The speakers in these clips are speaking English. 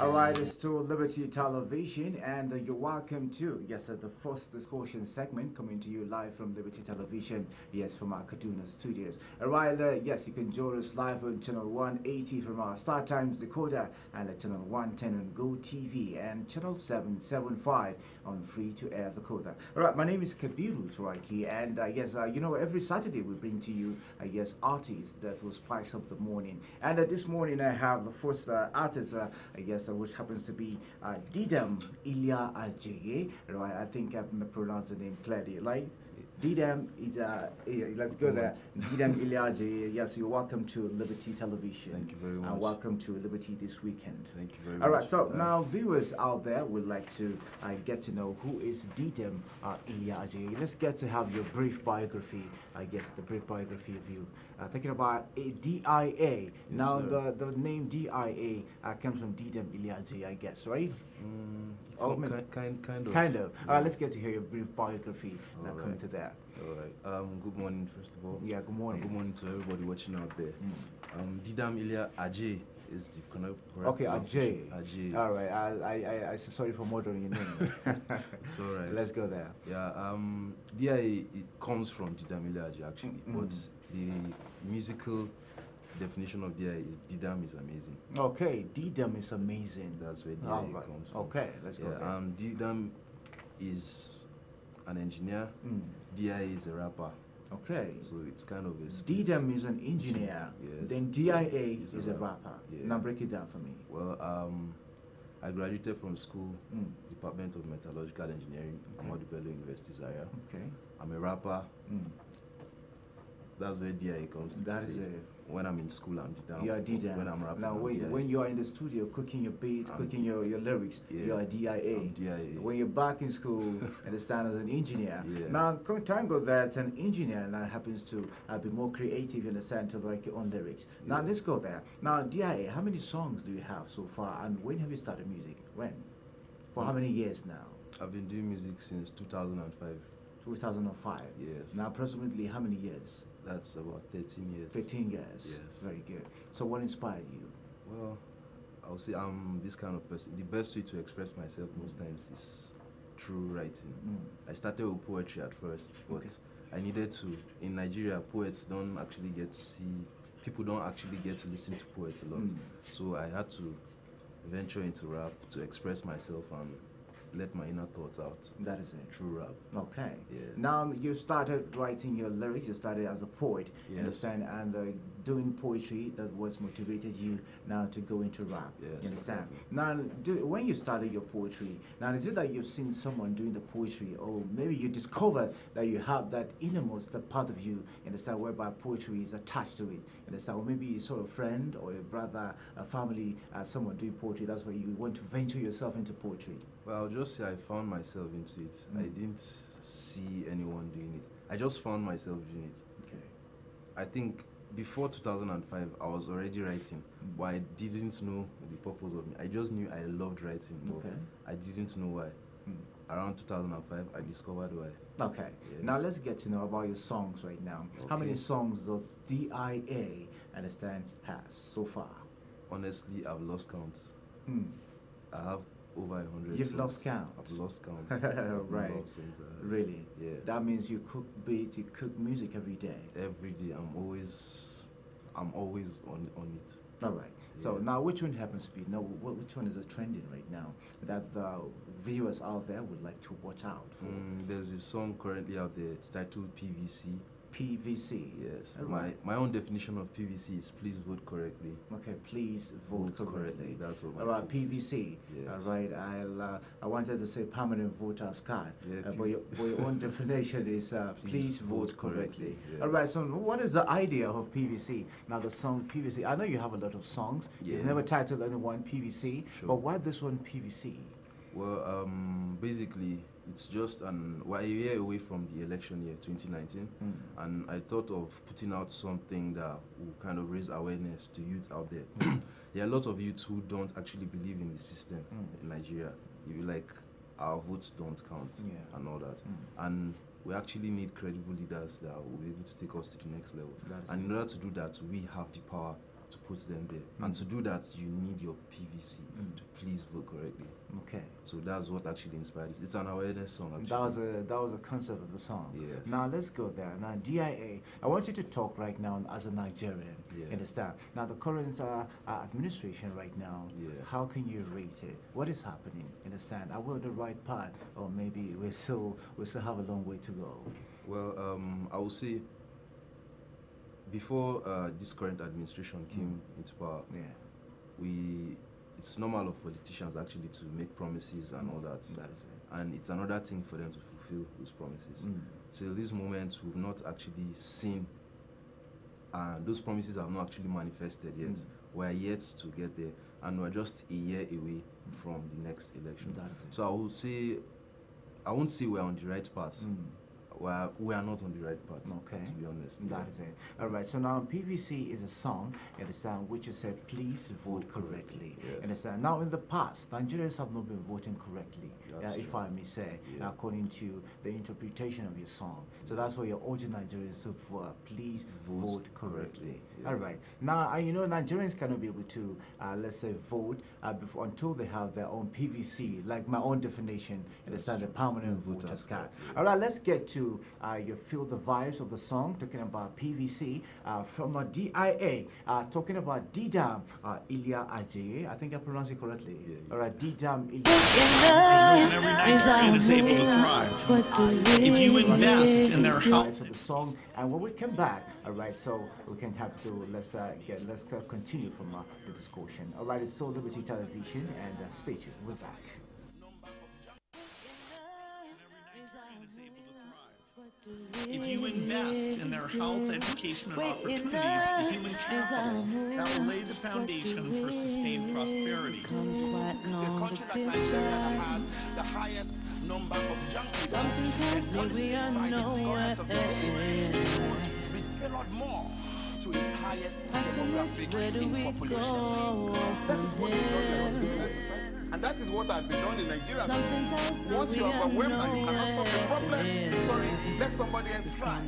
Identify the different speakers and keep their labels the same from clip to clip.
Speaker 1: All right, it's to Liberty Television, and uh, you're welcome to yes, uh, the first discussion segment coming to you live from Liberty Television. Yes, from our Kaduna studios. All right, uh, yes, you can join us live on channel 180 from our Star Times decoder, and uh, channel 110 on Go TV, and channel 775 on free to air decoder. All right, my name is Kabiru Turaki, and uh, yes, uh, you know, every Saturday we bring to you, uh, yes, artists that will spice up the morning. And this morning I have the first artist, uh, I which happens to be uh, Didam Ilya Ajay. Right, I think I'm pronouncing the name clearly, right? Uh, eh, let's go there. Didam Ilya Ajay. Yes, you're welcome to Liberty Television.
Speaker 2: Thank you very much.
Speaker 1: And welcome to Liberty this weekend.
Speaker 2: Thank you very
Speaker 1: All right,
Speaker 2: much.
Speaker 1: All right, so
Speaker 2: Uh,
Speaker 1: now viewers out there would like to uh, get to know who is Didam uh, Ilya Ajay. Let's get to have your brief biography, I guess, the brief biography of you. Uh, thinking about a DIA. now,
Speaker 2: sir.
Speaker 1: the, the name DIA uh, comes from Didem Ilya Ajay, I guess, right?
Speaker 2: mm,
Speaker 1: Oh,
Speaker 2: kind, kind of.
Speaker 1: Kind of.
Speaker 2: Yeah.
Speaker 1: All right, let's get to hear your brief biography. Now,
Speaker 2: All
Speaker 1: coming to that.
Speaker 2: All right. Um, good morning, first of all.
Speaker 1: Yeah, good
Speaker 2: And
Speaker 1: morning.
Speaker 2: Good morning to everybody watching out there.
Speaker 1: Mm.
Speaker 2: Um, Didam Ilya Ajay is the correct
Speaker 1: Okay, Ajay.
Speaker 2: Ajay.
Speaker 1: All right, I, I, I, I sorry for murdering your name.
Speaker 2: It's all right.
Speaker 1: Let's go there.
Speaker 2: Yeah. Um, DIA it comes from Didam Ilya Ajay actually,
Speaker 1: Mm.
Speaker 2: but the musical definition of DIA is Didam is amazing.
Speaker 1: Okay, Didam is amazing.
Speaker 2: That's where DIA
Speaker 1: All right.
Speaker 2: comes from.
Speaker 1: Okay, let's go
Speaker 2: Yeah.
Speaker 1: there.
Speaker 2: Um, Didam is an engineer.
Speaker 1: Mm.
Speaker 2: DIA is a rapper.
Speaker 1: Okay.
Speaker 2: So it's kind of a split.
Speaker 1: Didam is an engineer.
Speaker 2: Yes.
Speaker 1: Then DIA
Speaker 2: He's
Speaker 1: is,
Speaker 2: a rapper.
Speaker 1: rapper.
Speaker 2: Yeah.
Speaker 1: Now break it down for me.
Speaker 2: Well, um, I graduated from school,
Speaker 1: Mm.
Speaker 2: Department of Metallurgical Engineering,
Speaker 1: Okay.
Speaker 2: Ahmadu Bello University Zaria.
Speaker 1: Okay.
Speaker 2: I'm a rapper.
Speaker 1: Mm.
Speaker 2: That's where DIA comes to
Speaker 1: That is
Speaker 2: play. When I'm in school, I'm DIA.
Speaker 1: You are.
Speaker 2: When I'm rapping,
Speaker 1: now
Speaker 2: I'm
Speaker 1: when, when you are in the studio cooking your beats,
Speaker 2: I'm
Speaker 1: cooking your, your lyrics,
Speaker 2: Yeah.
Speaker 1: you are DIA.
Speaker 2: I'm DIA.
Speaker 1: When you're back in school, and understand as an engineer.
Speaker 2: Yeah.
Speaker 1: Now, come tango that's an engineer that happens to uh, be more creative, you understand, to like your own lyrics. Now,
Speaker 2: Yeah.
Speaker 1: let's go there. Now, DIA, how many songs do you have so far, and when have you started music? When? For how
Speaker 2: Mm.
Speaker 1: many years now?
Speaker 2: I've been doing music since 2005.
Speaker 1: 2005.
Speaker 2: Yes.
Speaker 1: Now, approximately how many years?
Speaker 2: That's about 13 years.
Speaker 1: 13 years.
Speaker 2: Yes.
Speaker 1: Very good. So, what inspired you?
Speaker 2: Well, I'll say I'm this kind of person. The best way to express myself most times is through writing.
Speaker 1: Mm.
Speaker 2: I started with poetry at first, but
Speaker 1: Okay.
Speaker 2: I needed to. In Nigeria, poets don't actually get to see. People don't actually get to listen to poets a lot.
Speaker 1: Mm.
Speaker 2: So I had to venture into rap to express myself and let my inner thoughts out
Speaker 1: That is it.
Speaker 2: True rap.
Speaker 1: Okay.
Speaker 2: Yeah.
Speaker 1: Now you started writing your lyrics. You started as a poet,
Speaker 2: Yes.
Speaker 1: understand, and uh, doing poetry. That was motivated you now to go into rap.
Speaker 2: Yes,
Speaker 1: you understand.
Speaker 2: exactly.
Speaker 1: Now, do, when you started your poetry, now is it that you've seen someone doing the poetry, or maybe you discovered that you have that innermost that part of you, you understand, whereby poetry is attached to it. You understand, or maybe you saw a friend or a brother, a family, uh, someone doing poetry. That's why you want to venture yourself into poetry.
Speaker 2: Well, I'll just say I found myself into it. I
Speaker 1: Mm.
Speaker 2: didn't see anyone doing it. I just found myself doing it.
Speaker 1: Okay.
Speaker 2: I think before 2005, I was already writing,
Speaker 1: Mm.
Speaker 2: but I didn't know the purpose of it. I just knew I loved writing, but
Speaker 1: Okay.
Speaker 2: I didn't know why.
Speaker 1: Mm.
Speaker 2: Around 2005, I discovered why.
Speaker 1: Okay.
Speaker 2: Yeah.
Speaker 1: Now let's get to know about your songs right now. How many songs does DIA understand has so far?
Speaker 2: Honestly, I've lost count.
Speaker 1: Hmm.
Speaker 2: I have over a hundred.
Speaker 1: You've
Speaker 2: songs.
Speaker 1: lost count.
Speaker 2: I've lost count.
Speaker 1: Right.
Speaker 2: songs, uh,
Speaker 1: Really?
Speaker 2: Yeah.
Speaker 1: That means you cook beats, you cook music every day.
Speaker 2: Every day, I'm always, I'm always on on it.
Speaker 1: All right. So now, which one happens to be? Now, wh- which one is a trending right now that the viewers out there would like to watch out for?
Speaker 2: Mm, there's a song currently out there. It's titled PVC.
Speaker 1: PVC.
Speaker 2: Yes. My my own definition of PVC is please vote correctly.
Speaker 1: Okay, please vote,
Speaker 2: Vote
Speaker 1: correctly.
Speaker 2: correctly. That's what my
Speaker 1: All right,
Speaker 2: PVC. Yes.
Speaker 1: All right, I'll, uh, I wanted to say permanent voters card,
Speaker 2: Yeah,
Speaker 1: uh, but, your, but your own definition is uh, please,
Speaker 2: Please
Speaker 1: vote
Speaker 2: vote
Speaker 1: correctly.
Speaker 2: correctly, yeah.
Speaker 1: All right, so what is the idea of PVC? Now, the song PVC, I know you have a lot of songs. You've
Speaker 2: Yeah.
Speaker 1: never titled anyone PVC,
Speaker 2: Sure.
Speaker 1: but why this one PVC?
Speaker 2: Well, um, basically, it's just an we're a year away from the election year 2019,
Speaker 1: Mm.
Speaker 2: and I thought of putting out something that will kind of raise awareness to youth out there. there are a lot of youth who don't actually believe in the system
Speaker 1: Mm.
Speaker 2: in Nigeria. You like our votes don't count
Speaker 1: Yeah.
Speaker 2: and all that,
Speaker 1: Mm.
Speaker 2: and we actually need credible leaders that will be able to take us to the next level.
Speaker 1: That's
Speaker 2: and in order to do that, we have the power to put them there. And to do that, you need your PVC
Speaker 1: Mm.
Speaker 2: to please vote correctly.
Speaker 1: Okay.
Speaker 2: So that's what actually inspired it. It's an awareness song. Actually.
Speaker 1: That was a that was a concept of the song.
Speaker 2: Yes.
Speaker 1: Now let's go there. Now DIA, I want you to talk right now as a Nigerian.
Speaker 2: Yeah.
Speaker 1: Understand? Now the current uh, uh, administration right now.
Speaker 2: Yeah.
Speaker 1: How can you rate it? What is happening? Understand? Are we on the right path, or maybe we still we still have a long way to go?
Speaker 2: Well, um, I would say before uh, this current administration came into power,
Speaker 1: Yeah.
Speaker 2: we it's normal of politicians actually to make promises and all that.
Speaker 1: That is it.
Speaker 2: And it's another thing for them to fulfill those promises.
Speaker 1: Mm.
Speaker 2: Till this moment, we've not actually seen, and those promises have not actually manifested yet.
Speaker 1: Mm.
Speaker 2: We're yet to get there, and we're just a year away from the next election.
Speaker 1: That is it.
Speaker 2: So I would say, I won't say we're on the right path.
Speaker 1: Mm.
Speaker 2: We're, we are not on the right path.
Speaker 1: Okay.
Speaker 2: To be honest.
Speaker 1: That is it. All right. So now PVC is a song, understand, which you said, please vote correctly.
Speaker 2: Yes.
Speaker 1: Understand. Now in the past, Nigerians have not been voting correctly, uh, if. I may say,
Speaker 2: Yeah.
Speaker 1: according to the interpretation of your song. So that's why you're urging Nigerians to uh, please
Speaker 2: Vote
Speaker 1: vote correctly.
Speaker 2: correctly, yes.
Speaker 1: right. Now uh, you know Nigerians cannot be able to, uh, let's say, vote uh, before until they have their own PVC, like my own definition. Understand the permanent
Speaker 2: Voters card, yeah.
Speaker 1: All right. Let's get to uh, your feel the vibes of the song, talking about PVC uh, from a DIA, uh, talking about Didam, uh, Ilya Ajay. I think I pronounced it correctly.
Speaker 2: Yeah, yeah.
Speaker 1: All right, Didam Ilya.
Speaker 3: And every Nigerian is able to thrive. If you invest in their health,
Speaker 1: Vibes of the song, and when we come back, all right, so we can have to let's uh, get let's uh, continue from uh, the discussion. All right, it's Soul Liberty Television, and uh, stay tuned. We're back.
Speaker 3: If you invest in their health, education, and opportunities, the human capital, that will lay the foundation for sustained prosperity.
Speaker 4: It's a country like Nigeria that has the highest number of young people.
Speaker 5: Something tells me
Speaker 4: And
Speaker 5: we are
Speaker 4: honestly,
Speaker 5: nowhere.
Speaker 4: government of Nigeria, be tailored more to its highest demographic
Speaker 5: where do
Speaker 4: in population. That is what we've done in our
Speaker 5: here?
Speaker 4: Civilized society. And that is what has been done in Nigeria.
Speaker 5: Something tells me
Speaker 4: Once you
Speaker 5: are
Speaker 4: are overwhelmed and you cannot solve the problem, sorry, let somebody else try.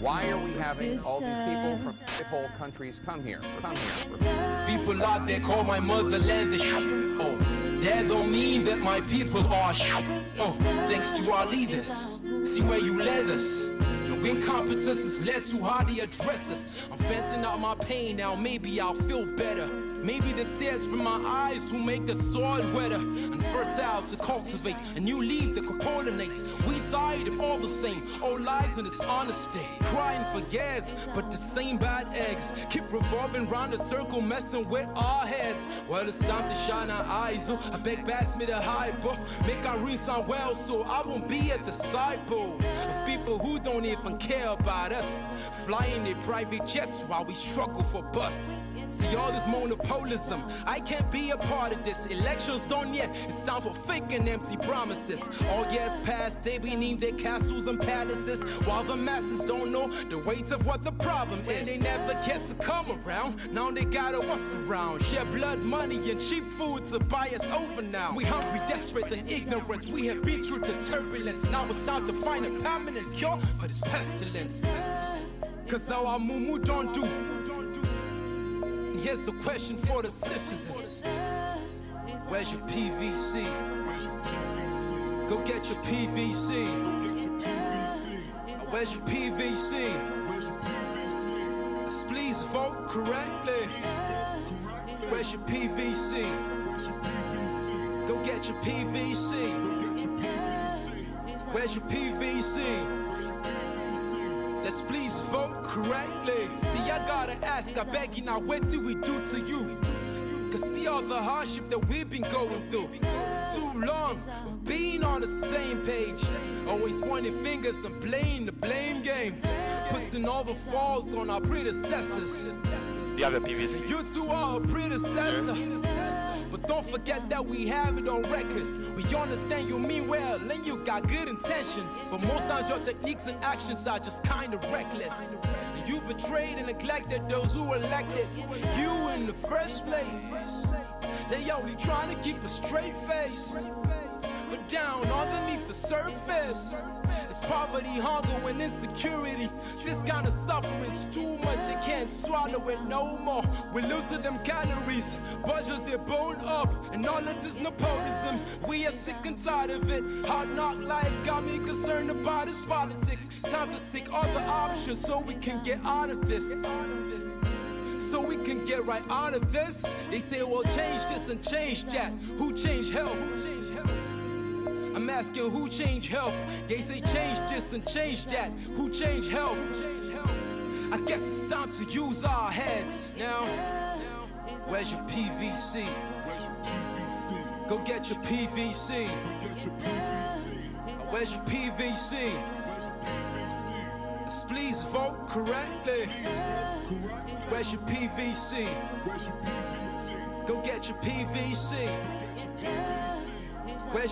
Speaker 6: Why are we having all these people from whole countries come here? Come here.
Speaker 7: People out there call my motherland the sh- Oh, that don't mean that my people are sh- Oh, thanks to our leaders. See where you led us. Your incompetence has led to how they address us. I'm venting out my pain now, maybe I'll feel better. Maybe the tears from my eyes will make the soil wetter and fertile to cultivate a new leaf that could pollinate. We tired of all the same old lies and dishonesty. Crying for years, but the same bad eggs keep revolving round the circle, messing with our heads. Well, it's time to shine our eyes. Oh, I beg pass me the hype, make our ring sound well, so I won't be at the sideboard of people who don't even care about us. Flying their private jets while we struggle for bus. See all this monopolism. I can't be a part of this. Elections done yet. It's time for fake and empty promises. All years past, they beneath their castles and palaces. While the masses don't know the weight of what the problem is. And they never get to come around. Now they gotta us around. Share blood, money, and cheap food to buy us over now. We hungry, desperate, and ignorant. We have been through the turbulence. Now it's time to find a permanent cure for this pestilence. Cause our mumu don't do. Here's a question for the citizens. Where's your PVC? Go get your PVC. Where's your PVC? Please vote correctly. Where's your PVC? Go get your PVC. Where's your PVC? Please vote correctly. See, I gotta ask, I beg you now, what do we do to you? Cause see all the hardship that we've been going through. Too long, we've been on the same page. Always pointing fingers and playing the blame game. Putting all the faults on our predecessors.
Speaker 8: The other PVC?
Speaker 7: You two are a predecessor. But don't forget that we have it on record. We understand you mean well and you got good intentions. But most times your techniques and actions are just kind of reckless. And you betrayed and neglected those who elected you in the first place. They only trying to keep a straight face. Deeper down underneath the surface. It's poverty, hunger, and insecurity. This kind of suffering's too much, they can't swallow it no more. We're losing them calories, budgets they're bone up, and all of this nepotism. We are sick and tired of it. Hard knock life got me concerned about its politics. Time to seek other options so we can get out of this so we can get right out of this. They say, well, change this and change that. Who changed help? I'm asking who changed help. They say change this and change that. Who changed help? I guess it's time to use our heads now. Where's your PVC? Go get your PVC. Where's your PVC? Please vote correctly. Where's your PVC? Go get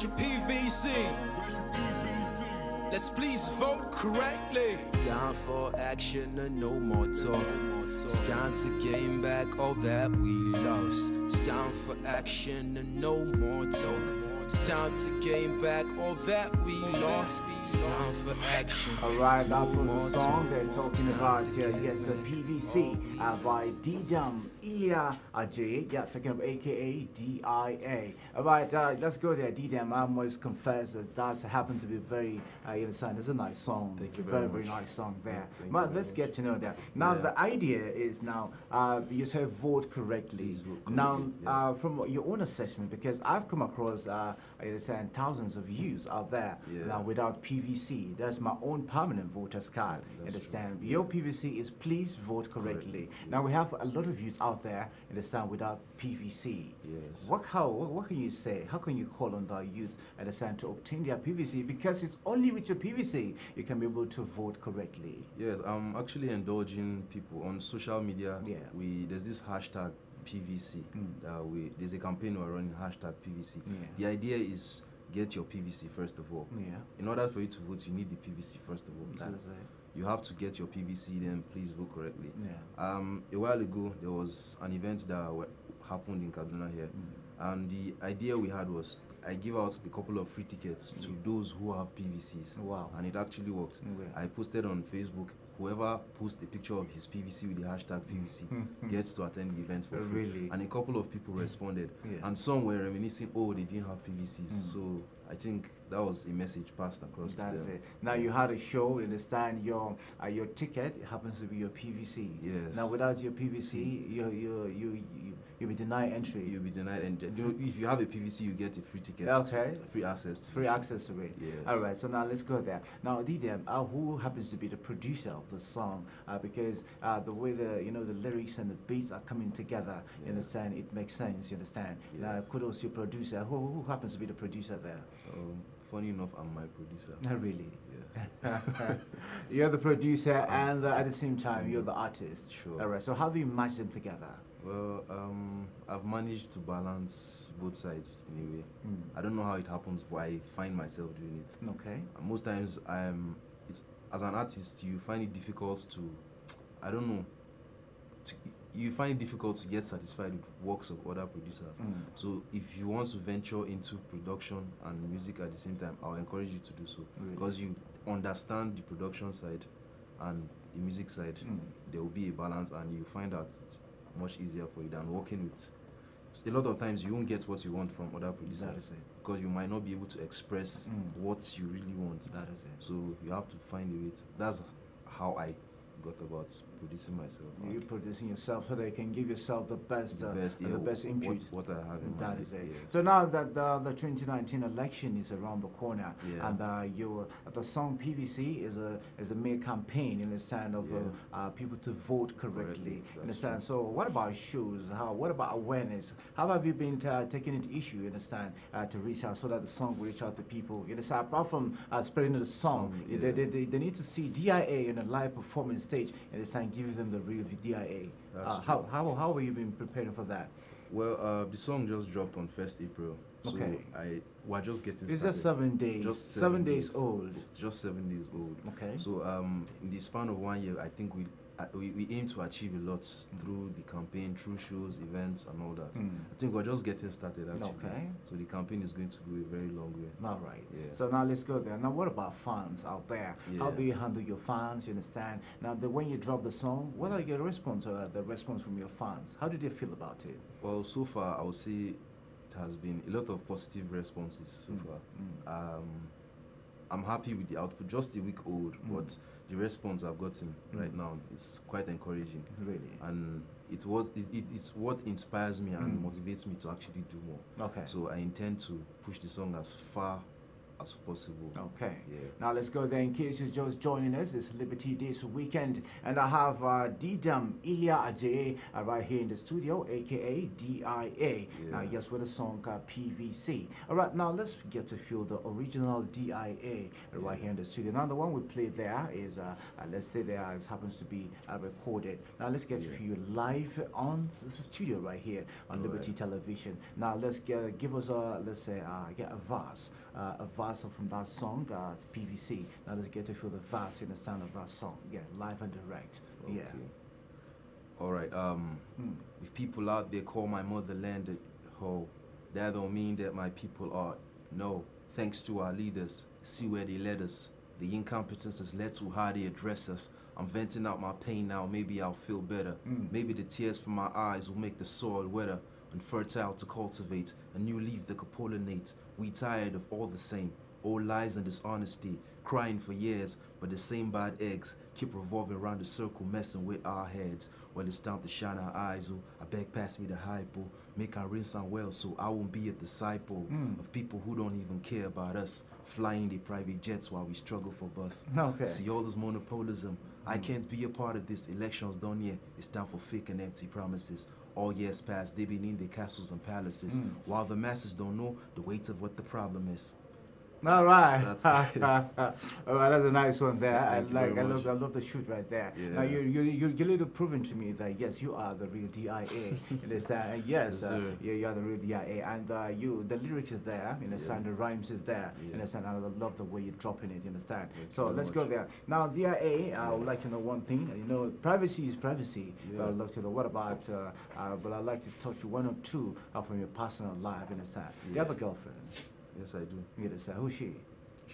Speaker 7: your PVC. Where's your PVC? Let's please vote correctly. Down for action and no more talk. It's time to gain back all that we lost. It's time for action and no more talk. It's time to gain back all that we lost. It's time for action.
Speaker 1: Alright, that
Speaker 7: no
Speaker 1: was the song
Speaker 7: talk.
Speaker 1: they're talking about
Speaker 7: to
Speaker 1: here. Yes,
Speaker 7: back
Speaker 1: PVC by Didam Ilya Ajay. Yeah, talking about AKA DIA. Alright, uh, let's go there. Didam, I must confess that does happened to be very, uh, you understand, it's a nice song.
Speaker 2: Thank
Speaker 1: It's
Speaker 2: you
Speaker 1: a
Speaker 2: very
Speaker 1: very, very nice song there.
Speaker 2: thank
Speaker 1: but let's
Speaker 2: much.
Speaker 1: get to know that. Now,
Speaker 2: Yeah.
Speaker 1: the idea is now, uh, you say vote correctly.
Speaker 2: Vote
Speaker 1: now,
Speaker 2: yes.
Speaker 1: uh, from your own assessment, because I've come across, uh, I understand, thousands of views out there
Speaker 2: Yeah.
Speaker 1: now without PVC. That's my own permanent voter's card. You
Speaker 2: That's
Speaker 1: understand? Your PVC is please vote correctly. Now we have a lot of youths out there, you understand, without PVC.
Speaker 2: Yes.
Speaker 1: What how what, what can you say? How can you call on the youths understand to obtain their PVC? Because it's only with your PVC you can be able to vote correctly.
Speaker 2: Yes, I'm actually indulging people on social media.
Speaker 1: Yeah.
Speaker 2: We there's this hashtag PVC.
Speaker 1: Mm.
Speaker 2: That we there's a campaign we're running hashtag PVC.
Speaker 1: Yeah.
Speaker 2: The idea is get your PVC first of all.
Speaker 1: Yeah.
Speaker 2: In order for you to vote, you need the PVC first of all.
Speaker 1: That is it.
Speaker 2: You have to get your PVC, then please vote correctly.
Speaker 1: Yeah.
Speaker 2: Um, a while ago, there was an event that happened in Kaduna here,
Speaker 1: Mm.
Speaker 2: And the idea we had was I give out a couple of free tickets to those who have PVCs.
Speaker 1: Wow.
Speaker 2: And it actually worked. I posted on Facebook. Whoever posts a picture of his PVC with the hashtag PVC gets to attend the event for free.
Speaker 1: really?
Speaker 2: And a couple of people responded,
Speaker 1: Yeah.
Speaker 2: and some were reminiscing, oh, they didn't have PVCs.
Speaker 1: Mm.
Speaker 2: So I think that was a message passed across
Speaker 1: That's it. Now you had a show. You understand your uh, your ticket happens to be your PVC.
Speaker 2: Yes.
Speaker 1: Now without your PVC, you you you you you'll be denied entry.
Speaker 2: You'll be denied, entry. if you have a PVC, you get a free ticket.
Speaker 1: Okay.
Speaker 2: Free access. To
Speaker 1: free access to it.
Speaker 2: Yes.
Speaker 1: All right. So now let's go there. Now, Didam, uh, who happens to be the producer of the song? Uh, because uh, the way the you know the lyrics and the beats are coming together, you understand? It makes sense. You understand?
Speaker 2: Yes.
Speaker 1: kudos to your producer. Who, who happens to be the producer there?
Speaker 2: Um, funny enough, I'm my producer.
Speaker 1: Not really.
Speaker 2: Yes.
Speaker 1: you're the producer, and uh, at the same time, you're the artist.
Speaker 2: Sure.
Speaker 1: All right. So how do you match them together?
Speaker 2: Well, um, I've managed to balance both sides in a way.
Speaker 1: Mm.
Speaker 2: I don't know how it happens, but I find myself doing it.
Speaker 1: Okay.
Speaker 2: And most times, I'm. It's as an artist, you find it difficult to. I don't know. To, you find it difficult to get satisfied with works of other producers.
Speaker 1: Mm.
Speaker 2: So if you want to venture into production and music at the same time, I'll encourage you to do so
Speaker 1: Really?
Speaker 2: because you understand the production side and the music side.
Speaker 1: Mm.
Speaker 2: There will be a balance, and you find out it's much easier for you than working with. A lot of times you won't get what you want from other producers
Speaker 1: That is it.
Speaker 2: because you might not be able to express
Speaker 1: Mm.
Speaker 2: what you really want.
Speaker 1: That is it.
Speaker 2: So you have to find a way. To, that's how I got about producing myself.
Speaker 1: You're producing yourself so that you can give yourself the best,
Speaker 2: the
Speaker 1: uh,
Speaker 2: best,
Speaker 1: the best input.
Speaker 2: What, I have in
Speaker 1: That is it. So now that the, the 2019 election is around the corner,
Speaker 2: Yeah.
Speaker 1: and uh, your the song PVC is a is a mere campaign in the sense of uh, uh, people to vote correctly.
Speaker 2: Correctly,
Speaker 1: In the sense. So what about shows? How what about awareness? How have you been uh, taking it issue? You understand uh, to reach out so that the song will reach out to people. You understand. Apart from uh, spreading the song,
Speaker 2: yeah.
Speaker 1: they, they, they need to see DIA in a live performance stage. You understand. Giving them the real DIA. Uh, how how how have you been preparing for that?
Speaker 2: Well, uh, the song just dropped on first April. So
Speaker 1: Okay.
Speaker 2: I we're just getting
Speaker 1: It's
Speaker 2: started.
Speaker 1: just seven days.
Speaker 2: Just
Speaker 1: seven, days, old.
Speaker 2: It's just seven days old.
Speaker 1: Okay.
Speaker 2: So um, in the span of one year, I think we we, we aim to achieve a lot through the campaign, through shows, events, and all that.
Speaker 1: Mm.
Speaker 2: I think we're just getting started actually.
Speaker 1: Okay.
Speaker 2: So the campaign is going to go a very long way.
Speaker 1: All right.
Speaker 2: Yeah.
Speaker 1: So now let's go there. Now, what about fans out there? How do you handle your fans? You understand? Now, the when you drop the song, what are your response? or the response from your fans? How do they feel about it?
Speaker 2: Well, so far, I would say it has been a lot of positive responses so
Speaker 1: Mm,
Speaker 2: far. Um, I'm happy with the output. Just a week old,
Speaker 1: Mm.
Speaker 2: but the response I've gotten right now is quite encouraging.
Speaker 1: Really?
Speaker 2: And it was it, it, it's what inspires me and
Speaker 1: Mm.
Speaker 2: motivates me to actually do more.
Speaker 1: Okay.
Speaker 2: So I intend to push the song as far as possible.
Speaker 1: Okay.
Speaker 2: Yeah.
Speaker 1: Now let's go there. In case you're just joining us, it's Liberty Days weekend, and I have uh, Didam Ilya Ajay uh, right here in the studio, aka DIA. Now,
Speaker 2: Yeah.
Speaker 1: yes, with the song uh, PVC. All right, now let's get to feel the original DIA uh, right here in the studio. Now, the one we played there is, uh, uh, let's say, there is, happens to be uh, recorded. Now, let's get to
Speaker 2: Yeah.
Speaker 1: feel you live on the studio right here on
Speaker 2: All
Speaker 1: Liberty
Speaker 2: right.
Speaker 1: Television. Now, let's get, give us a, let's say, uh, get a verse, uh, a verse from that song, uh, it's PVC. Now, let's get to feel the verse in the sound of that song. Yeah, live and direct. Yeah.
Speaker 2: All right. Um,
Speaker 1: Mm.
Speaker 2: if people out there call my motherland a hoe, that don't mean that my people are. No, thanks to our leaders, see where they led us. The incompetence has led to how they address us. I'm venting out my pain now. Maybe I'll feel better.
Speaker 1: Mm.
Speaker 2: Maybe the tears from my eyes will make the soil wetter and fertile to cultivate a new leaf that could pollinate. We tired of all the same, old lies and dishonesty, crying for years, but the same bad eggs keep revolving around the circle, messing with our heads. Well, it's time to shine our eyes. Oh, I beg, pass me the hypo. Make our rinse sound well, so I won't be a disciple
Speaker 1: Mm.
Speaker 2: of people who don't even care about us, flying the private jets while we struggle for bus.
Speaker 1: Okay.
Speaker 2: See all this monopolism. I can't be a part of this. Elections done yet. It's time for fake and empty promises. All years past, they've been in their castles and palaces,
Speaker 1: Mm.
Speaker 2: while the masses don't know the weight of what the problem is.
Speaker 1: All right.
Speaker 2: That's it.
Speaker 1: All right, that's a nice one there. I like. I love.
Speaker 2: much.
Speaker 1: I love the shoot right there. Now
Speaker 2: Yeah.
Speaker 1: you you you you're little proving to me that yes, you are the real DIA. you understand? And yes,
Speaker 2: Yes,
Speaker 1: uh, yeah, you are the real DIA, and uh, you the lyrics is there. You understand? The rhymes is there. You
Speaker 2: Yeah.
Speaker 1: understand? I love the way you're dropping it. You understand? So let's go there. Now DIA, I would like to know one thing. You know, privacy is privacy. But I'd love to know what about. Uh, uh, but I'd like to touch one or two uh, from your personal life. You understand? You have a girlfriend.
Speaker 2: Yes, I do.
Speaker 1: You understand? Who's she?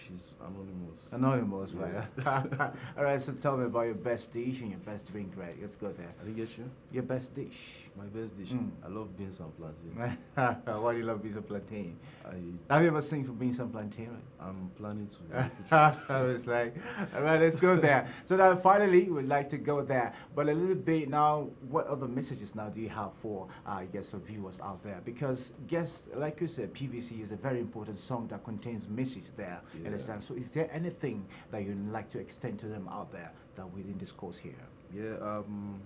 Speaker 2: She's anonymous.
Speaker 1: Anonymous,
Speaker 2: Yeah.
Speaker 1: right? All right, so tell me about your best dish and your best drink, right? Let's go there.
Speaker 2: I didn't get you.
Speaker 1: Your best dish.
Speaker 2: My best dish.
Speaker 1: Mm.
Speaker 2: I love beans and plantain.
Speaker 1: Why do you love beans and plantain?
Speaker 2: I
Speaker 1: Have you ever sing for beans and plantain?
Speaker 2: I'm planning to. in the future.
Speaker 1: I was like, all right, let's go there. So now finally, we'd like to go there. But a little bit now, what other messages now do you have for, uh, I guess, the viewers out there? Because, guess, like you said, PVC is a very important song that contains message there. You Understand? So is there anything that you'd like to extend to them out there that within this course here?
Speaker 2: Yeah, um,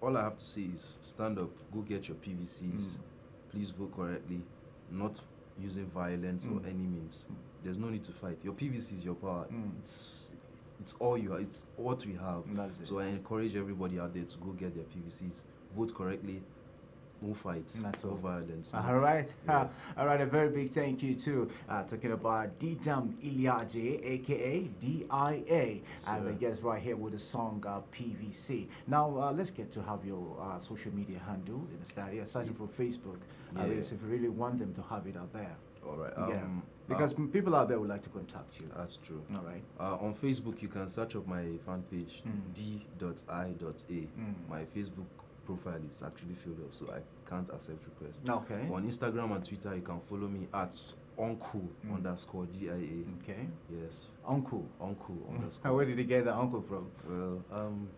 Speaker 2: all I have to say is stand up, go get your PVCs,
Speaker 1: Mm.
Speaker 2: please vote correctly, not using violence or
Speaker 1: Mm.
Speaker 2: any means. There's no need to fight. Your PVC is your power.
Speaker 1: Mm.
Speaker 2: It's it's all you have. It's what we have.
Speaker 1: That is it.
Speaker 2: So I encourage everybody out there to go get their PVCs, vote correctly, no fights,
Speaker 1: That's
Speaker 2: no
Speaker 1: all.
Speaker 2: violence. no-
Speaker 1: All right,
Speaker 2: Yeah.
Speaker 1: all right. A very big thank you to uh, talking about Didam Ilya Ajay, aka DIA, and I
Speaker 2: Sure.
Speaker 1: guess right here with the song uh, PVC. Now uh, let's get to have your uh, social media handle. You understand? Yeah, starting from Facebook.
Speaker 2: Yeah.
Speaker 1: if you really want them to have it out there.
Speaker 2: All right.
Speaker 1: yeah,
Speaker 2: Um,
Speaker 1: because
Speaker 2: uh,
Speaker 1: people out there would like to contact you.
Speaker 2: that's true.
Speaker 1: all right.
Speaker 2: Uh, on Facebook, you can search up my fan page,
Speaker 1: Mm.
Speaker 2: d.i.a.
Speaker 1: Mm.
Speaker 2: My Facebook profile is actually filled up, so I can't accept requests.
Speaker 1: Okay.
Speaker 2: On Instagram and Twitter, you can follow me at uncle
Speaker 1: Mm.
Speaker 2: underscore dia.
Speaker 1: Okay.
Speaker 2: Yes,
Speaker 1: Uncle.
Speaker 2: uncle
Speaker 1: Where did you get the uncle from?
Speaker 2: well, um,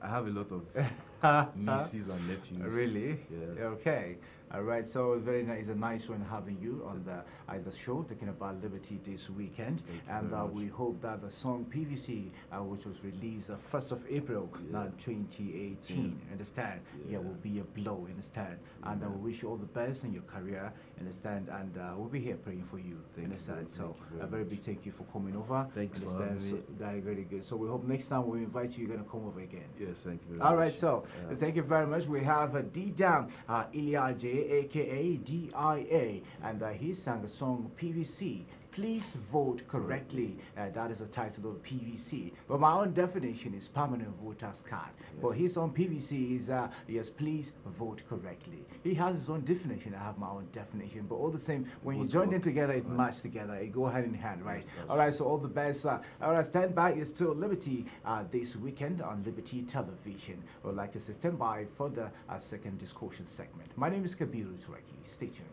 Speaker 2: I have a lot of nieces and nephews.
Speaker 1: Really?
Speaker 2: Yeah.
Speaker 1: Okay. All right. So very nice. It's a nice one having you on the uh, the show talking about Liberty this weekend,
Speaker 2: you
Speaker 1: and uh, we hope that the song PVC, uh, which was released the first of April,
Speaker 2: Yeah.
Speaker 1: now 2018, understand? Yeah.
Speaker 2: Yeah.
Speaker 1: will be a blow. Understand? And uh,
Speaker 2: Yeah.
Speaker 1: we wish you all the best in your career. Understand? And uh, we'll be here praying for you.
Speaker 2: Thank you
Speaker 1: understand?
Speaker 2: very-
Speaker 1: so
Speaker 2: you
Speaker 1: a very big thank you for coming over.
Speaker 2: Thanks for having
Speaker 1: So
Speaker 2: me.
Speaker 1: that is very good. So we hope next time we invite you, you're gonna come over again.
Speaker 2: Yes, thank you very
Speaker 1: All
Speaker 2: much.
Speaker 1: right, so
Speaker 2: Yeah.
Speaker 1: thank you very much. We have uh, Didam, uh, Ilya J, aka DIA, and he sang a song PVC please vote correctly. Uh, that is the title of PVC. But my own definition is permanent voters card. But his own PVC is uh, yes, please vote correctly. He has his own definition. I have my own definition. But all the same, when you join them together, it
Speaker 2: Right.
Speaker 1: match together. It go hand in hand, right?
Speaker 2: Yes,
Speaker 1: all right. So all the best. Uh, all right. Stand by. It's still Liberty uh, this weekend on Liberty Television. I would like to say stand by for the uh, second discussion segment. My name is Kabiru Turaki. Stay tuned.